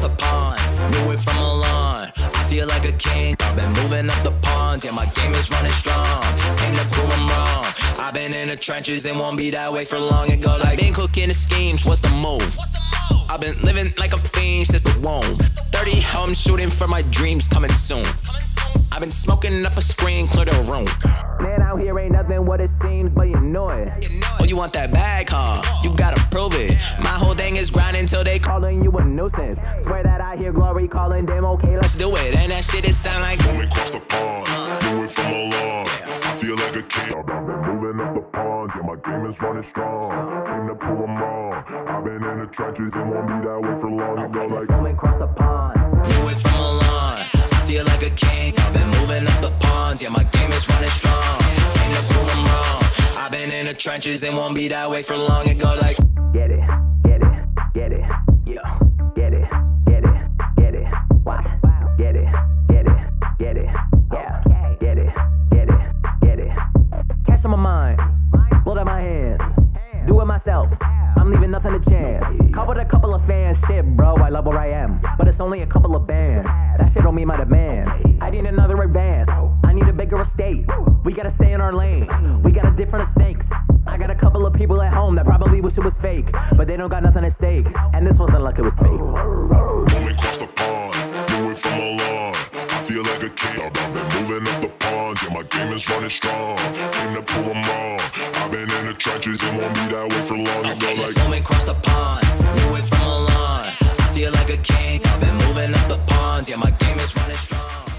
across the pond, knew it from a lawn. I feel like a king. I've been moving up the ponds, yeah, my game is running strong. Came to prove I'm wrong. I've been in the trenches and won't be that way for long. It go like been cooking the schemes. What's the move? I've been living like a fiend since the womb. 30 I'm shooting for my dreams coming soon. I've been smoking up a screen, clear the room. Man, out here ain't nothing what it seems, but you know it. Oh, you want that bag, huh? Thing is grinding till they. Calling you a nuisance. Swear that I hear glory calling them okay. Let's Let's do it. And that shit, it sound like. Going across the pond, do it from a lawn. I feel like a king. I've been moving up the pond, yeah, my game is running strong. Came to prove I'm wrong. I've been in the trenches and won't be that way for long. It go like. coming across the pond. Knew it from a lawn. I feel like a king. I've been moving up the ponds. Yeah, my game is running strong. Came to prove I'm wrong. I've been in the trenches and won't be that way for long. It go like. Get it, Leaving nothing to chance. Covered a couple of fans, shit, bro. I love where I am, but it's only a couple of bands. That shit don't meet my demands. I need another advance. I need a bigger estate. We gotta stay in our lane. We got a different stakes. I got a couple of people at home that probably wish it was fake, but they don't got nothing at stake. And this wasn't like it was fake. Going across the pond, do it from a lawn. I feel like a king. I've been moving up the pond, yeah, my game is running strong. Came to prove I'm wrong. I've been trenches and won't be that way for long. It Okay, like. swimming across the pond. Knew it from lawn. I feel like a king. I've been moving up the ponds. Yeah, my game is running strong.